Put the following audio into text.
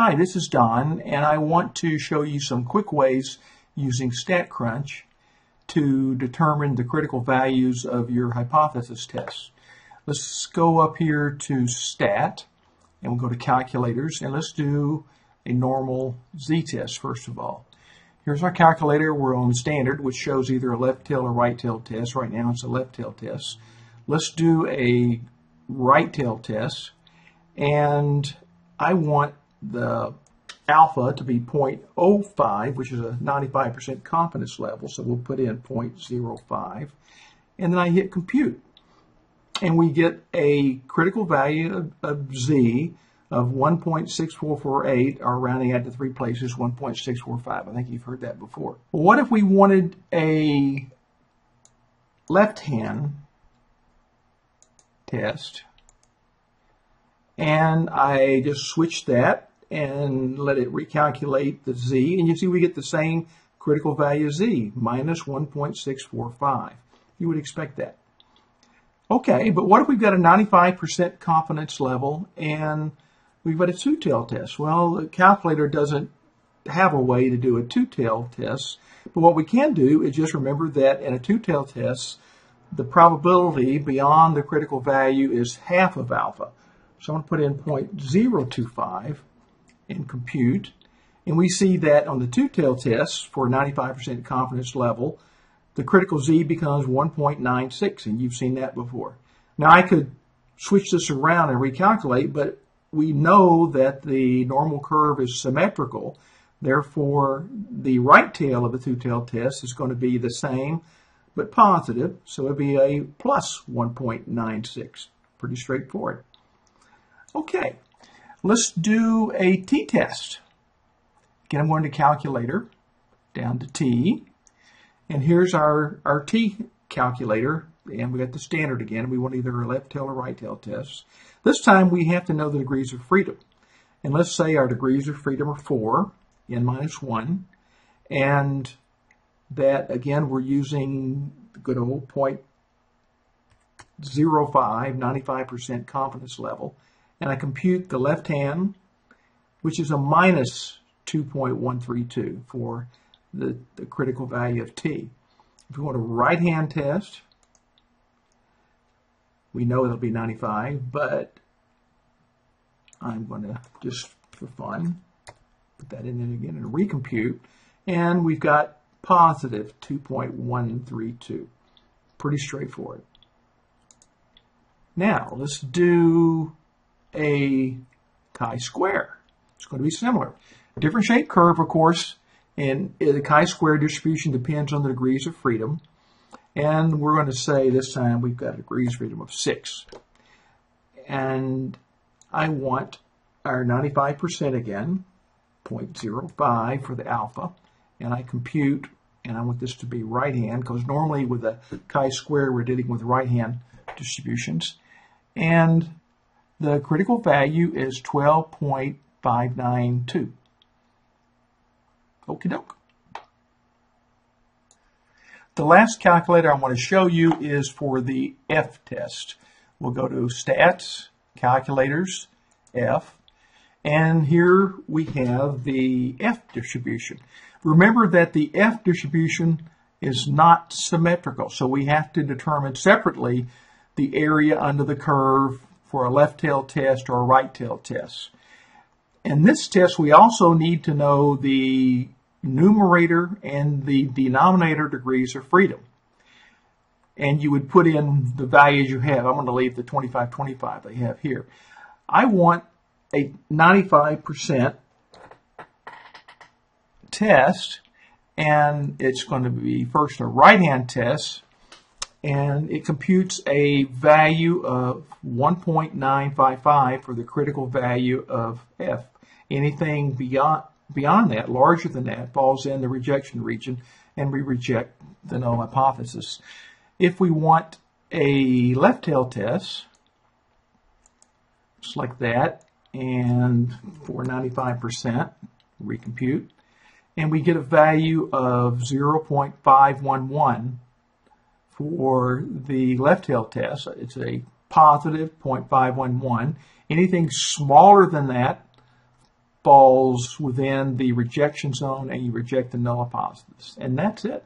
Hi, this is Dawn, and I want to show you some quick ways using StatCrunch to determine the critical values of your hypothesis tests. Let's go up here to Stat, and we'll go to Calculators, and let's do a normal z-test first of all. Here's our calculator. We're on standard, which shows either a left tail or right tail test. Right now it's a left tail test. Let's do a right tail test, and I want the alpha to be 0.05, which is a 95% confidence level, so we'll put in 0.05, and then I hit compute. And we get a critical value of, of z of 1.6448, or rounding out to three places, 1.645. I think you've heard that before. What if we wanted a left-hand test, and I just switch that and let it recalculate the z, and you see we get the same critical value z, minus 1.645. You would expect that. Okay, but what if we've got a 95% confidence level and we've got a two-tail test? Well, the calculator doesn't have a way to do a two-tail test, but what we can do is just remember that in a two-tail test, the probability beyond the critical value is half of alpha. So I'm going to put in 0.025 and compute. And we see that on the two-tail tests for 95% confidence level, the critical Z becomes 1.96, and you've seen that before. Now I could switch this around and recalculate, but we know that the normal curve is symmetrical. Therefore, the right tail of the two-tail test is going to be the same, but positive, so it'd be a plus 1.96. Pretty straightforward. Okay, Let's do a t-test. Again, I'm going to calculator, down to t, and here's our, our t calculator, and we got the standard again. We want either a left tail or right tail test. This time we have to know the degrees of freedom. And let's say our degrees of freedom are 4, n minus 1, and that, again, we're using the good old point 0.05, 95% confidence level and I compute the left hand, which is a minus 2.132 for the, the critical value of t. If we want a right hand test, we know it'll be 95, but I'm going to just for fun put that in again and recompute, and we've got positive 2.132. Pretty straightforward. Now, let's do a chi-square. It's going to be similar. Different shape curve, of course, and the chi-square distribution depends on the degrees of freedom. And we're going to say this time we've got degrees of freedom of 6. And I want our 95% again, 0.05 for the alpha. And I compute, and I want this to be right hand, because normally with a chi-square we're dealing with right hand distributions. And the critical value is 12.592. Okie doke. The last calculator I want to show you is for the F test. We'll go to Stats, Calculators, F, and here we have the F distribution. Remember that the F distribution is not symmetrical, so we have to determine separately the area under the curve for a left tail test or a right tail test. In this test, we also need to know the numerator and the denominator degrees of freedom. And you would put in the values you have. I'm going to leave the 25, 25 they have here. I want a 95% test, and it's going to be first a right-hand test, and it computes a value of 1.955 for the critical value of f. Anything beyond beyond that, larger than that, falls in the rejection region, and we reject the null hypothesis. If we want a left tail test, just like that, and for 95%, recompute, and we get a value of 0.511 for the left tail test. It's a positive 0.511. Anything smaller than that falls within the rejection zone and you reject the null positives. And that's it.